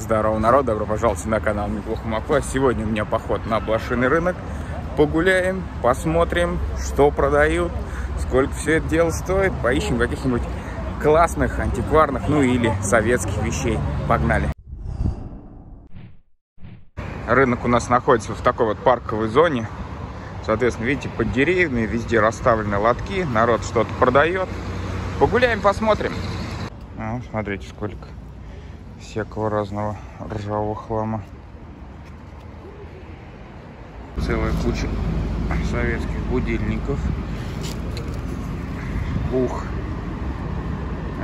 Здорово, народ, добро пожаловать на канал Неплохо Маква. Сегодня у меня поход на блошиный рынок. Погуляем, посмотрим, что продают, сколько все это дело стоит. Поищем каких-нибудь классных, антикварных, ну или советских вещей. Погнали! Рынок у нас находится в такой вот парковой зоне. Соответственно, видите, под деревьями везде расставлены лотки, народ что-то продает. Погуляем, посмотрим. А, смотрите, сколько всякого разного ржавого хлама. Целая куча советских будильников. Ух,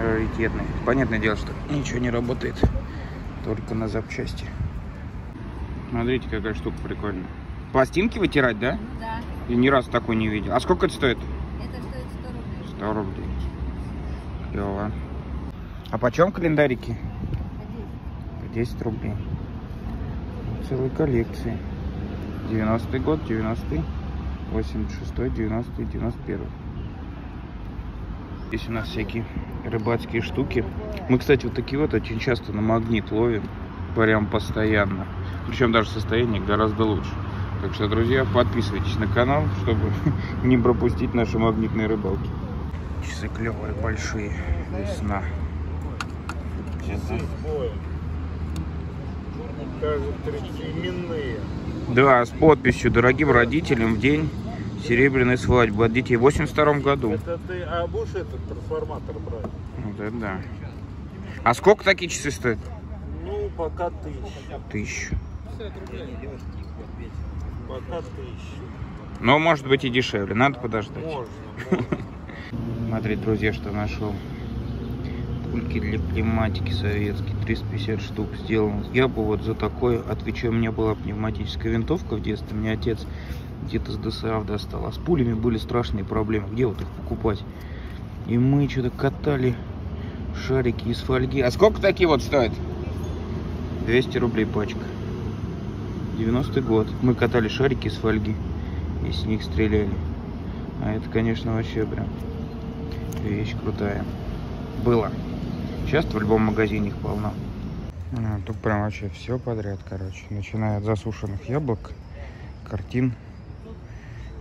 раритетный. Понятное дело, что ничего не работает, только на запчасти. Смотрите, какая штука прикольная. Пластинки вытирать, да? Да. Я ни разу такой не видел. А сколько это стоит? Это стоит 100 рублей. 100 рублей. Клево. А почем календарики? По 10 рублей. Целой коллекции. 90-й год, 90-й, 86-й, 90-й, 91-й. Здесь у нас всякие рыбацкие штуки. Мы, кстати, вот такие вот очень часто на магнит ловим. Прям постоянно. Причем даже состояние гораздо лучше. Так что, друзья, подписывайтесь на канал, чтобы не пропустить наши магнитные рыбалки. Часы клевые, большие. Весна. Часы. Кажется, именные. Да, с подписью «Дорогим родителям в день серебряной свадьбы от детей» в 82 году. Это ты, а будешь этот трансформатор брать? Вот это да. А сколько такие часы стоят? Ну, пока тысяча. Тысячу. Пока тысяча. Но может быть и дешевле, надо подождать. Можно. можно. Смотри, друзья, что нашел. Пульки для пневматики советские, 350 штук сделано. Я бы вот за такое отвечаю, у меня была пневматическая винтовка в детстве, мне отец где-то с ДСАФ достал. А с пулями были страшные проблемы, где вот их покупать? И мы что-то катали шарики из фольги. А сколько такие вот стоят? 200 рублей пачка. 90-й год. Мы катали шарики из фольги и с них стреляли. А это, конечно, вообще прям вещь крутая. Было. Сейчас в любом магазине их полно. А, тут прям вообще все подряд, короче. Начиная от засушенных яблок, картин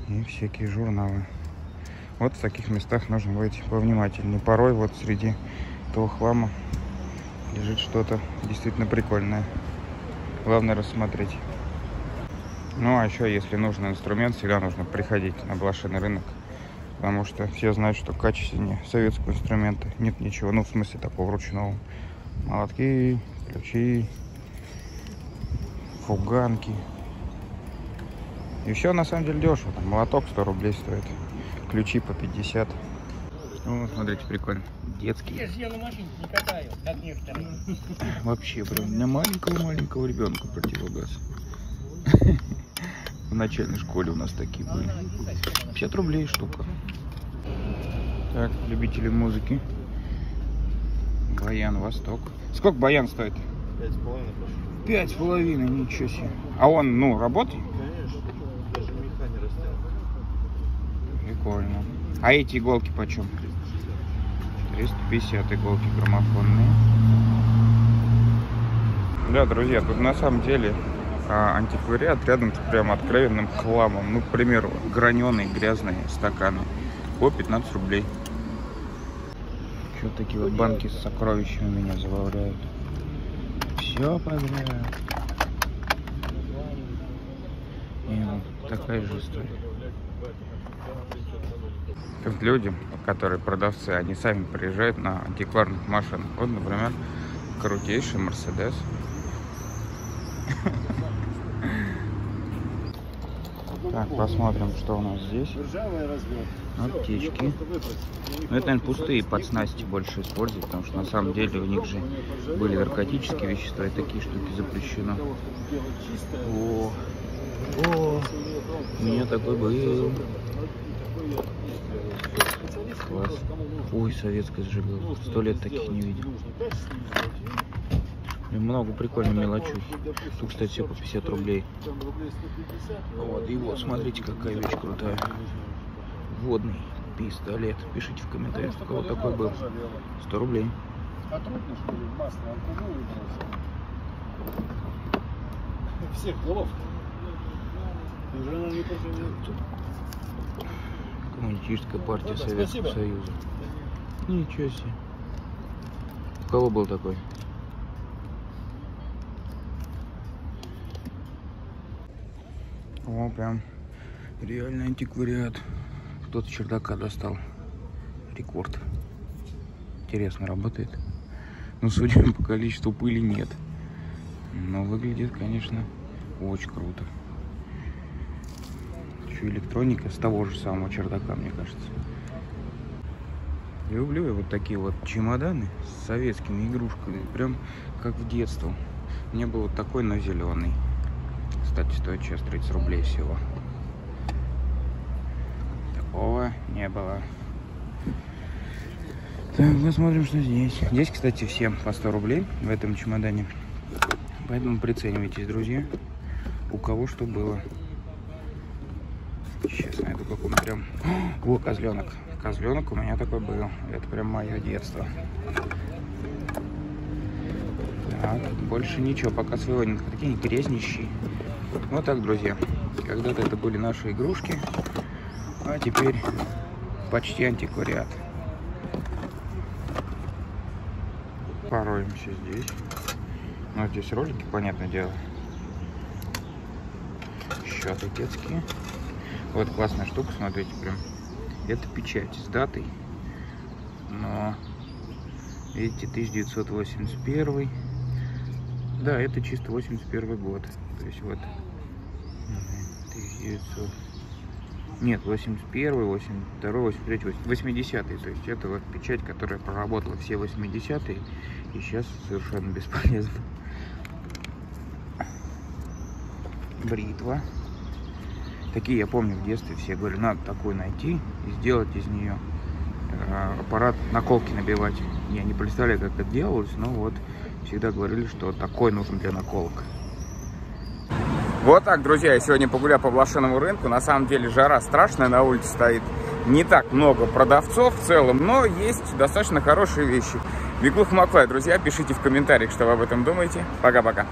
и всякие журналы. Вот в таких местах нужно быть повнимательнее. Порой вот среди этого хлама лежит что-то действительно прикольное. Главное рассмотреть. Ну, а еще, если нужен инструмент, всегда нужно приходить на блошиный рынок. Потому что все знают, что качественнее советского инструмента нет ничего. Ну, в смысле, такого ручного. Молотки, ключи, фуганки. И все на самом деле дешево. Там молоток 100 рублей стоит. Ключи по 50. Ну, смотрите, прикольно. Детские. Я на машине не катаю, как некоторые. Вообще, прям для маленького-маленького ребенка противогаз. В начальной школе у нас такие были. 50 рублей штука. Так, любители музыки. Баян Восток. Сколько баян стоит? Пять с половиной. Пять с половиной, ничего себе. А он, ну, работает? Конечно. Даже меха не. Прикольно. А эти иголки почем? 350 иголки граммофонные. Да, друзья, тут на самом деле антиквариат рядом с прям откровенным хламом. Ну, к примеру, граненые грязные стаканы по 15 рублей. Что такие вот банки с сокровищами меня забавляют. Все подряд. И вот такая же история. Люди, которые продавцы, они сами приезжают на антикварных машинах. Вот, например, крутейший Мерседес. Так, посмотрим, что у нас здесь. Аптечки. Ну, это, наверное, пустые подснасти больше используют, потому что на самом деле у них же были наркотические вещества, и такие штуки запрещено. О, о, у меня такой был. Класс. Ой, советская зажигалка. Сто лет таких не видел. И много прикольной мелочей. Тут, кстати, все по 50 рублей. Вот, и вот, смотрите, какая вещь крутая. Водный пистолет. Пишите в комментариях, у кого такой был. 100 рублей. Всех голов. Коммунистическая партия Советского. Союза. Ничего себе. У кого был такой? О, прям реальный антиквариат. Кто-то чердака достал. Рекорд. Интересно, работает? Ну, судя по количеству пыли, нет. Но выглядит, конечно, очень круто. Еще электроника с того же самого чердака, мне кажется. Люблю я вот такие вот чемоданы с советскими игрушками. Прям как в детство. У меня был вот такой, но зеленый. Кстати, стоит сейчас 30 рублей всего. Такого не было. Так, посмотрим, что здесь. Здесь, кстати, всем по 100 рублей в этом чемодане. Поэтому приценивайтесь, друзья. У кого что было. Сейчас найду какой прям... О, козленок. Козленок у меня такой был. Это прям мое детство. Так, больше ничего, пока своего нет. Такие они Вот так, друзья. Когда-то это были наши игрушки, а теперь почти антиквариат. Пороемся здесь. Ну, здесь ролики, понятное дело. Счеты детские. Вот классная штука, смотрите, прям. Это печать с датой. Но, видите, 1981. Да, это чисто 81 год. То есть вот 1900. Нет, 81, 82, 83, 80 То есть это вот печать, которая проработала все 80-е и сейчас совершенно бесполезна. Бритва. Такие я помню в детстве все говорили, надо такой найти и сделать из нее э, аппарат наколки набивать. Я не представляю, как это делалось, но вот всегда говорили, что такой нужен для наколок. Вот так, друзья, я сегодня погулял по блошиному рынку. На самом деле жара страшная на улице стоит. Не так много продавцов в целом, но есть достаточно хорошие вещи. Беглух Маклай, друзья, пишите в комментариях, что вы об этом думаете. Пока-пока.